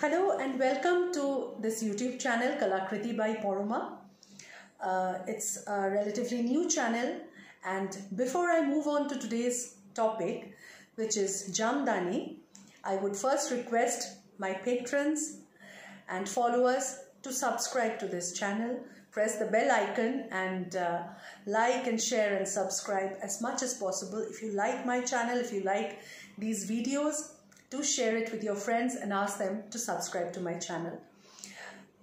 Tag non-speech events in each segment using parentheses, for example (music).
Hello and welcome to this YouTube channel Kalakriti by Paroma. Uh, it's a relatively new channel and before I move on to today's topic which is Jamdani, I would first request my patrons and followers to subscribe to this channel. Press the bell icon and uh, like and share and subscribe as much as possible. If you like my channel, if you like these videos, do share it with your friends and ask them to subscribe to my channel.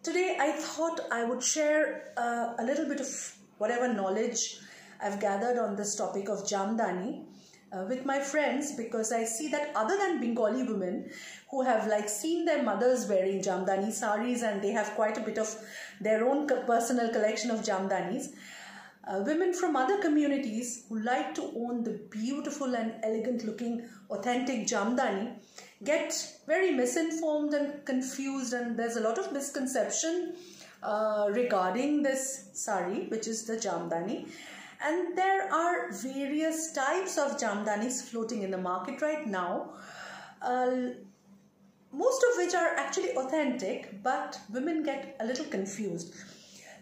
Today I thought I would share uh, a little bit of whatever knowledge I've gathered on this topic of Jamdani uh, with my friends because I see that other than Bengali women who have like seen their mothers wearing Jamdani saris and they have quite a bit of their own personal collection of Jamdanis, uh, women from other communities who like to own the beautiful and elegant looking authentic Jamdani get very misinformed and confused and there's a lot of misconception uh, regarding this sari which is the Jamdani. And there are various types of jamdanis floating in the market right now. Uh, most of which are actually authentic but women get a little confused.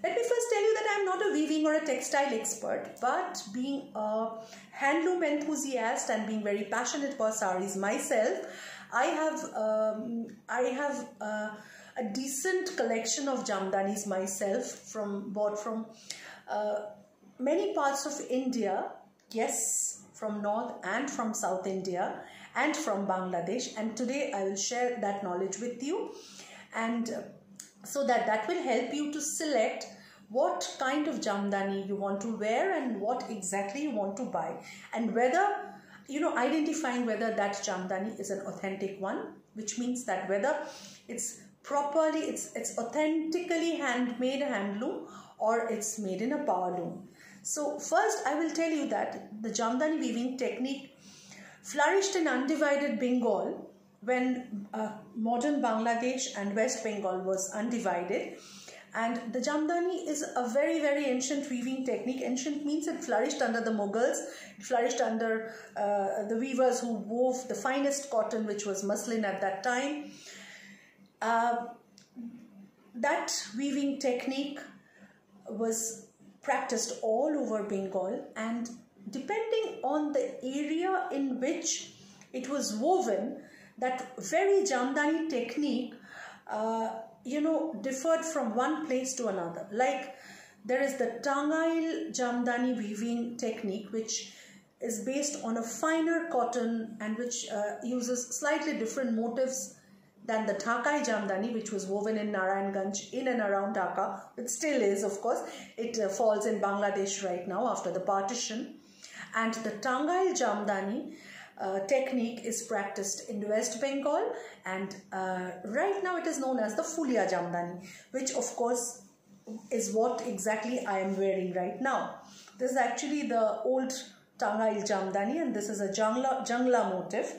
Let me first tell you that I'm not a weaving or a textile expert, but being a handloom enthusiast and being very passionate about saris myself, I have um, I have uh, a decent collection of jamdanis myself from bought from uh, many parts of India, yes, from North and from South India and from Bangladesh. And today I will share that knowledge with you and uh, so that that will help you to select what kind of jamdani you want to wear and what exactly you want to buy and whether you know identifying whether that jamdani is an authentic one which means that whether it's properly it's it's authentically handmade handloom or it's made in a power loom so first I will tell you that the Jamdani weaving technique flourished in undivided Bengal when uh, modern Bangladesh and West Bengal was undivided. And the Jamdani is a very, very ancient weaving technique. Ancient means it flourished under the Mughals. It flourished under uh, the weavers who wove the finest cotton, which was muslin at that time. Uh, that weaving technique was practiced all over Bengal and depending on the area in which it was woven, that very Jamdani technique, uh, you know, differed from one place to another. Like there is the Tangail Jamdani weaving technique, which is based on a finer cotton and which uh, uses slightly different motifs than the Dhakai Jamdani which was woven in Narayanganj in and around Dhaka. It still is of course. It uh, falls in Bangladesh right now after the partition. And the Tangail Jamdani uh, technique is practiced in West Bengal and uh, right now it is known as the Fulia Jamdani which of course is what exactly I am wearing right now. This is actually the old Tangail Jamdani and this is a Jangla, Jangla motif.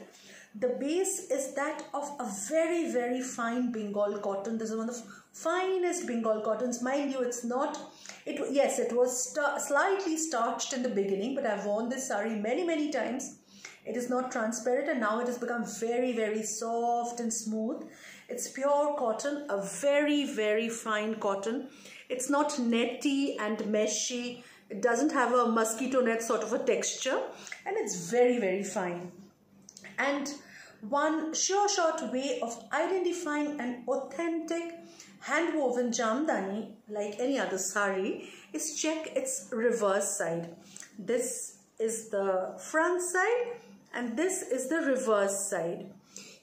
The base is that of a very very fine bengal cotton. This is one of the finest bengal cottons. Mind you it's not it yes it was slightly starched in the beginning but i've worn this sari many many times it is not transparent and now it has become very very soft and smooth. It's pure cotton a very very fine cotton. It's not netty and meshy. It doesn't have a mosquito net sort of a texture. And it's very very fine. And one sure shot way of identifying an authentic hand-woven jamdani like any other sari is check its reverse side. This is the front side and this is the reverse side.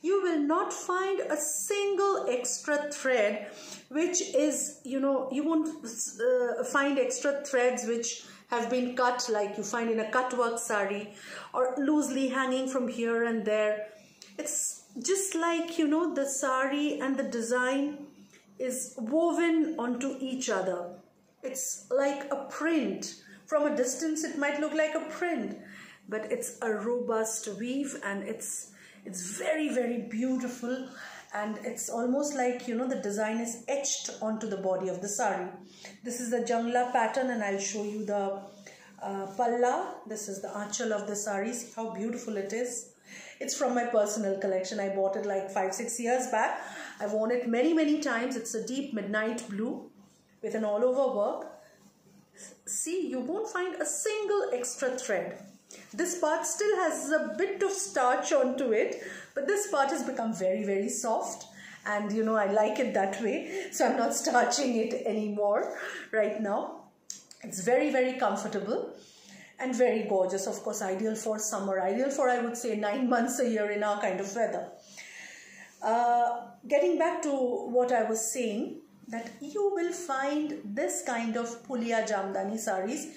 You will not find a single extra thread which is, you know, you won't uh, find extra threads which have been cut like you find in a cut work sari or loosely hanging from here and there it's just like, you know, the sari and the design is woven onto each other. It's like a print. From a distance, it might look like a print, but it's a robust weave and it's it's very, very beautiful and it's almost like, you know, the design is etched onto the body of the sari. This is the Jangla pattern and I'll show you the uh, palla. This is the achal of the sari. See how beautiful it is. it's from my personal collection i bought it like five six years back i've worn it many many times it's a deep midnight blue with an all over work see you won't find a single extra thread this part still has a bit of starch onto it but this part has become very very soft. And you know I like it that way. So I'm not starching it anymore right now. It's very very comfortable and very gorgeous. Of course ideal for summer. Ideal for I would say nine (laughs) months a year in our kind of weather. Uh, getting back to what I was saying that you will find this kind of Fulia jamdani saris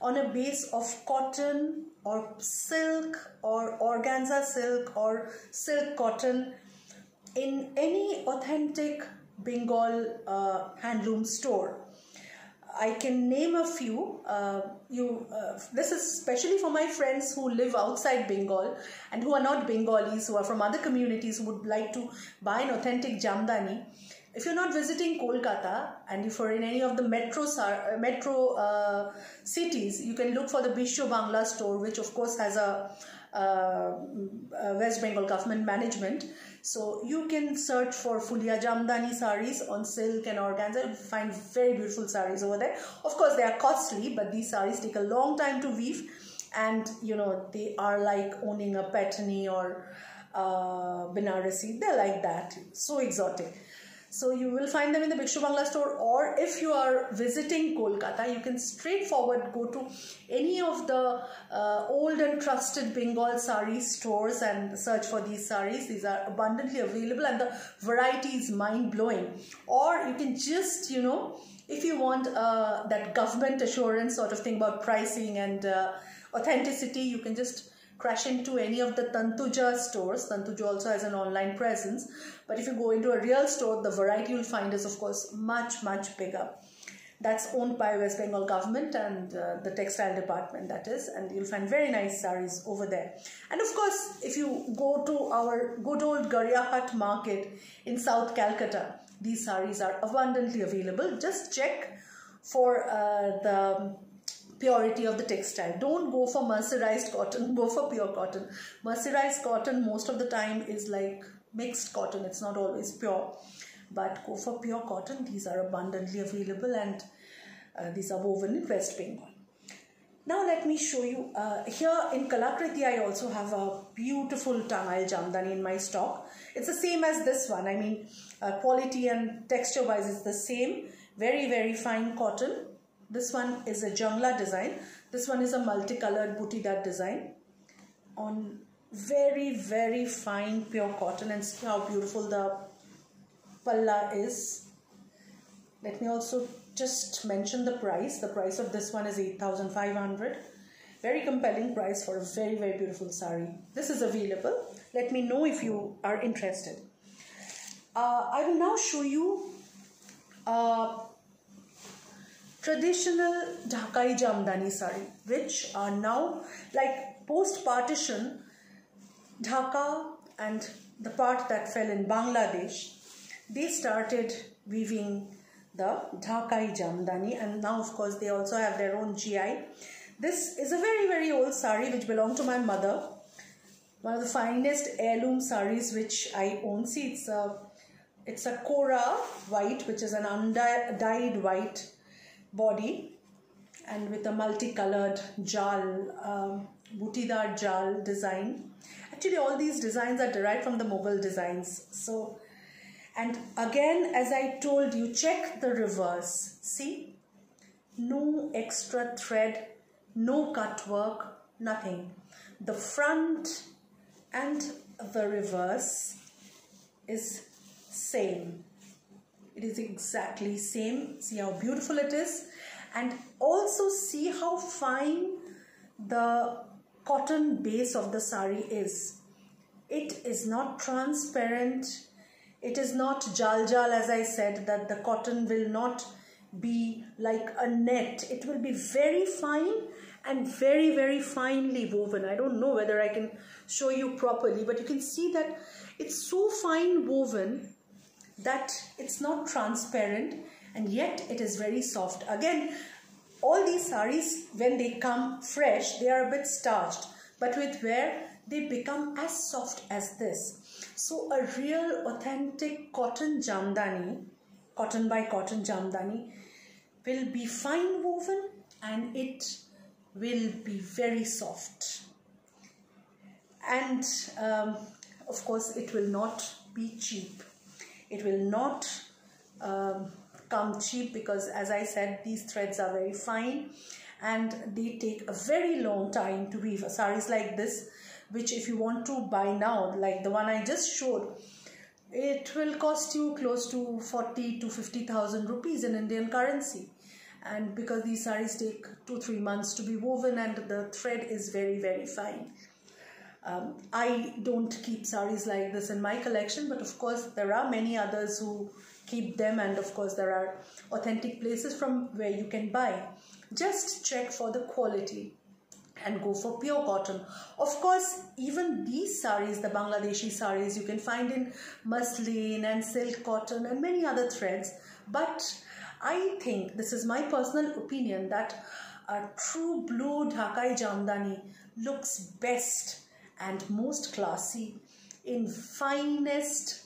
on a base of cotton or silk or organza silk or silk cotton in any authentic Bengal uh, handloom store. I can name a few. Uh, you, uh, this is especially for my friends who live outside Bengal and who are not Bengalis, who are from other communities who would like to buy an authentic jamdani. If you're not visiting Kolkata and if you're in any of the metro uh, metro uh, cities, you can look for the Biswa Bangla store, which of course has a, uh, West Bengal government management. So you can search for Fulia Jamdani saris on silk and organza. You'll find very beautiful saris over there. Of course, they are costly, but these saris take a long time to weave, and you know they are like owning a Paithani or uh. They're like that, so exotic. So you will find them in the Biswa Bangla store or if you are visiting Kolkata, you can straightforward go to any of the uh, old and trusted Bengal sari stores and search for these saris. These are abundantly available and the variety is mind-blowing. Or you can just, you know, if you want uh, that government assurance sort of thing about pricing and uh, authenticity, you can just crash into any of the Tantuja stores. Tantuja also has an online presence. But if you go into a real store, the variety you'll find is of course much, much bigger. That's owned by West Bengal government and uh, the textile department that is. And you'll find very nice saris over there. And of course, if you go to our good old Gariahat market in South Calcutta, these saris are abundantly available. Just check for uh, the purity of the textile. Don't go for mercerized cotton, (laughs) go for pure cotton. Mercerized cotton most of the time is like mixed cotton, it's not always pure. But go for pure cotton, these are abundantly available and uh, these are woven in West Bengal. Now let me show you, uh, here in Kalakriti I also have a beautiful Tangail Jamdani in my stock. It's the same as this one, I mean uh, quality and texture wise is the same. Very very fine cotton this one is a jungla design. This one is a multicolored butidar design on very very fine pure cotton and see how beautiful the palla is. Let me also just mention the price. The price of this one is 8500 Very compelling price for a very very beautiful sari. This is available. Let me know if you are interested. Uh, I will now show you uh, traditional Dhakai Jamdani sari, which are now like post partition, Dhaka and the part that fell in Bangladesh, they started weaving the Dhakai Jamdani and now of course they also have their own GI. This is a very very old sari which belonged to my mother. One of the finest heirloom saris which I own. See it's a, it's a Kora white which is an undyed white body and with a multicolored jal, um, butidar jal design. Actually, all these designs are derived from the Mughal designs. So, and again, as I told you, check the reverse. See, no extra thread, no cut work, nothing. The front and the reverse is same it is exactly same. See how beautiful it is. And also see how fine the cotton base of the sari is. It is not transparent. It is not jal jal as i said that the cotton will not be like a net. It will be very fine and very very finely woven. I don't know whether i can show you properly but you can see that it's so fine woven that it's not transparent and yet it is very soft. Again, all these saris, when they come fresh, they are a bit starched. But with wear, they become as soft as this. So a real authentic cotton jamdani, cotton by cotton jamdani will be fine woven and it will be very soft. And um, of course it will not be cheap. It will not um, come cheap because as I said these threads are very fine and they take a very long time to weave. A Saris like this which if you want to buy now like the one I just showed it will cost you close to 40 to 50,000 rupees in Indian currency and because these saris take two three months to be woven and the thread is very very fine um, I don't keep saris like this in my collection but of course there are many others who keep them and of course there are authentic places from where you can buy just check for the quality and go for pure cotton. Of course, even these saris, the Bangladeshi saris, you can find in muslin and silk cotton and many other threads. But I think, this is my personal opinion, that a true blue Dhakai Jamdani looks best and most classy in finest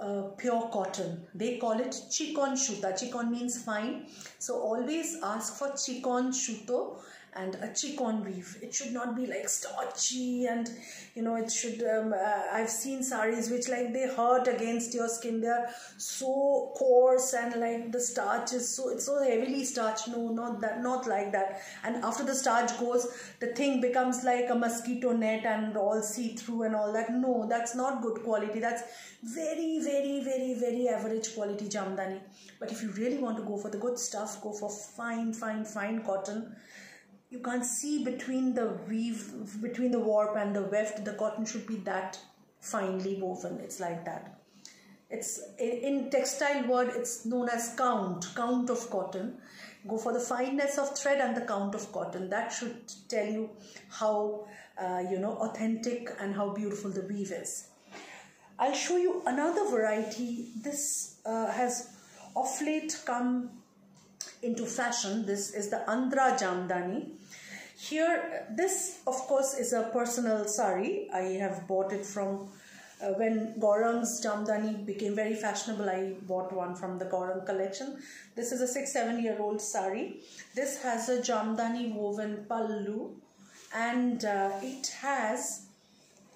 uh, pure cotton. They call it chikon shuta. Chikon means fine. So always ask for chikon shuto and a chiffon weave. It should not be like starchy and you know it should. Um, uh, I've seen saris which like they hurt against your skin. They are so coarse and like the starch is so it's so heavily starched. No, not that, not like that. And after the starch goes, the thing becomes like a mosquito net and all see through and all that. No, that's not good quality. That's very, very, very, very average quality jamdani. But if you really want to go for the good stuff, go for fine, fine, fine cotton you can't see between the weave between the warp and the weft the cotton should be that finely woven. It's like that. It's in textile word it's known as count count of cotton. Go for the fineness of thread and the count of cotton. That should tell you how uh, you know authentic and how beautiful the weave is. I'll show you another variety. This uh, has of late come into fashion this is the andhra jamdani here, this of course is a personal sari. I have bought it from uh, when Gaurang's Jamdani became very fashionable. I bought one from the Gaurang collection. This is a six, seven year old sari. This has a Jamdani woven pallu and uh, it has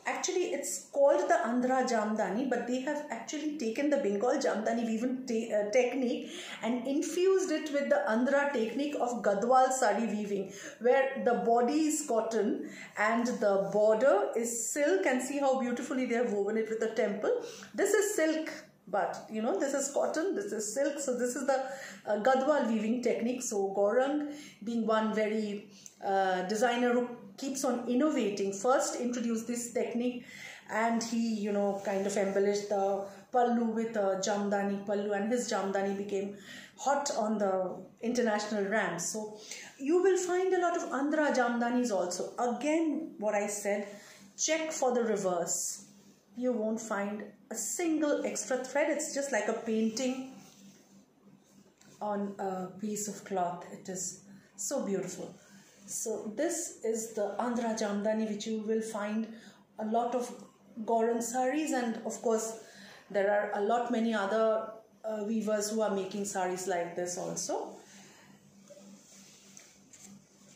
actually it's called the Andhra Jamdani but they have actually taken the Bengal Jamdani weaving te uh, technique and infused it with the Andhra technique of Gadwal sari weaving where the body is cotton and the border is silk. And see how beautifully they have woven it with the temple. This is silk but you know this is cotton this is silk. So this is the uh, gadwal weaving technique. So Gaurang being one very uh, designer keeps on innovating. First introduced this technique and he you know kind of embellished the pallu with a jamdani pallu and his jamdani became hot on the international ramps so you will find a lot of andhra jamdanis also. Again what i said check for the reverse. You won't find a single extra thread. It's just like a painting on a piece of cloth. It is so beautiful so this is the Andhra Jamdani which you will find a lot of Gaurang saris and of course there are a lot many other uh, weavers who are making saris like this also.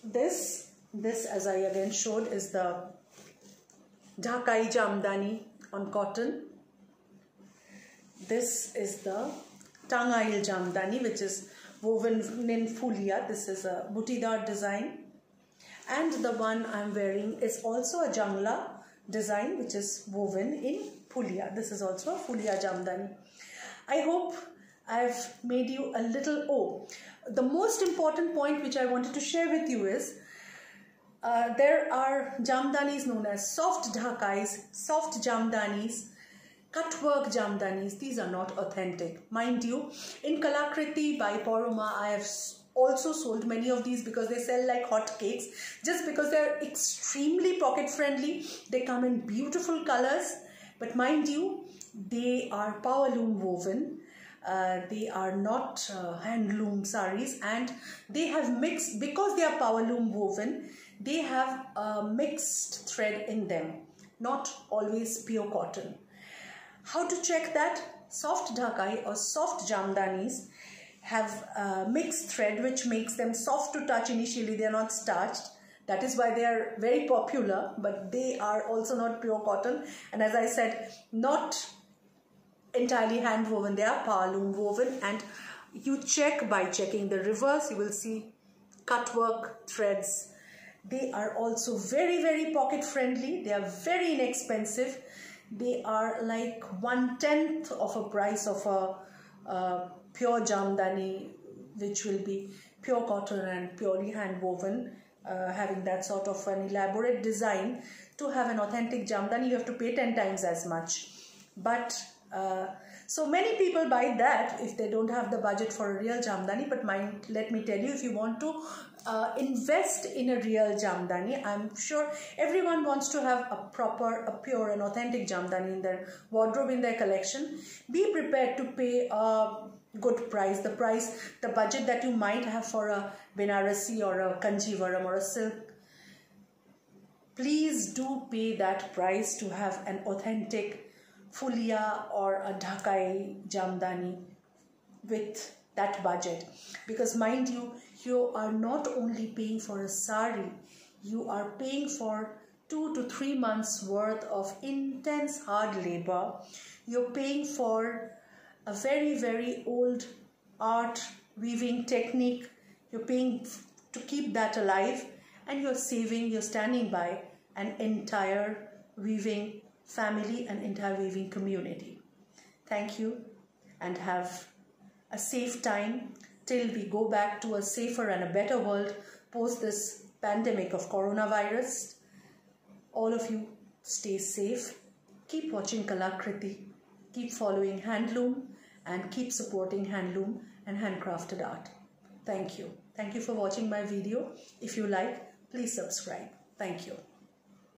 This, this as I again showed is the Dhakai Jamdani on cotton. This is the Tangail Jamdani which is woven in fulia. This is a butidar design and the one I'm wearing is also a jangla design which is woven in fulia. This is also a fulia jamdani. I hope I've made you a little, oh, the most important point which I wanted to share with you is uh, there are jamdanis known as soft dhakais, soft jamdanis, cutwork jamdanis. These are not authentic. Mind you, in Kalakriti by Paroma, I have also sold many of these because they sell like hot cakes. Just because they're extremely pocket friendly they come in beautiful colors. But mind you they are power loom woven. Uh, they are not uh, handloom saris and they have mixed because they are power loom woven they have a mixed thread in them, not always pure cotton. How to check that? Soft dhakai or soft jamdanis have a mixed thread which makes them soft to touch initially. They are not starched. That is why they are very popular, but they are also not pure cotton. And as I said, not entirely hand woven. They are loom woven and you check by checking the reverse. You will see cut work threads. They are also very, very pocket friendly. They are very inexpensive. They are like one-tenth of a price of a, a pure jamdani, which will be pure cotton and purely hand woven. Uh, having that sort of an elaborate design to have an authentic jamdani you have to pay 10 times as much but uh, so many people buy that if they don't have the budget for a real jamdani. But mind, let me tell you, if you want to uh, invest in a real jamdani, I'm sure everyone wants to have a proper, a pure and authentic jamdani in their wardrobe, in their collection. Be prepared to pay a good price, the price, the budget that you might have for a Benarasi or a Kanjivaram or a silk please do pay that price to have an authentic fulia or a dhakai jamdani with that budget. Because mind you you are not only paying for a sari you are paying for two to three months worth of intense hard labor. You're paying for a very very old art weaving technique you're paying to keep that alive and you're saving you're standing by an entire weaving family and entire weaving community. Thank you and have a safe time till we go back to a safer and a better world post this pandemic of coronavirus. All of you stay safe. Keep watching Kalakriti. Keep following Handloom and keep supporting Handloom and handcrafted art. Thank you. Thank you for watching my video. If you like, please subscribe. Thank you.